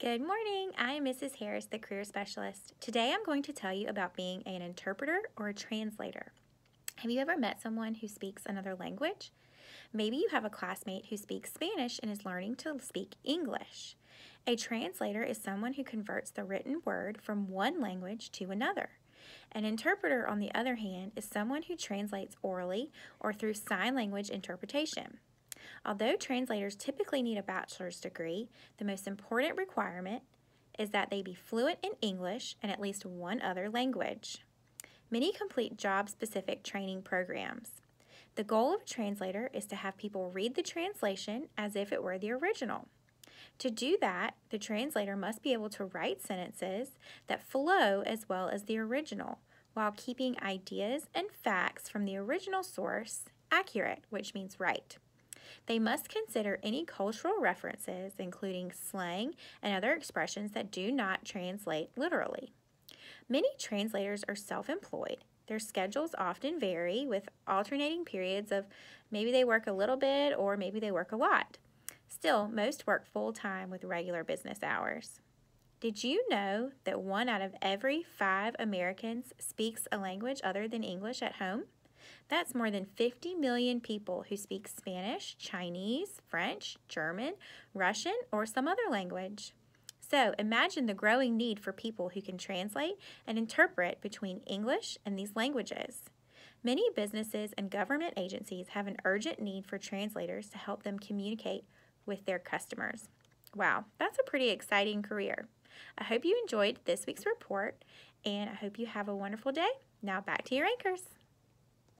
Good morning. I am Mrs. Harris, the Career Specialist. Today I'm going to tell you about being an interpreter or a translator. Have you ever met someone who speaks another language? Maybe you have a classmate who speaks Spanish and is learning to speak English. A translator is someone who converts the written word from one language to another. An interpreter, on the other hand, is someone who translates orally or through sign language interpretation. Although translators typically need a bachelor's degree, the most important requirement is that they be fluent in English and at least one other language. Many complete job-specific training programs. The goal of a translator is to have people read the translation as if it were the original. To do that, the translator must be able to write sentences that flow as well as the original, while keeping ideas and facts from the original source accurate, which means right. They must consider any cultural references, including slang and other expressions that do not translate literally. Many translators are self-employed. Their schedules often vary with alternating periods of maybe they work a little bit or maybe they work a lot. Still, most work full-time with regular business hours. Did you know that one out of every five Americans speaks a language other than English at home? That's more than 50 million people who speak Spanish, Chinese, French, German, Russian, or some other language. So imagine the growing need for people who can translate and interpret between English and these languages. Many businesses and government agencies have an urgent need for translators to help them communicate with their customers. Wow, that's a pretty exciting career. I hope you enjoyed this week's report and I hope you have a wonderful day. Now back to your anchors.